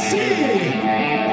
Merci.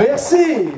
Merci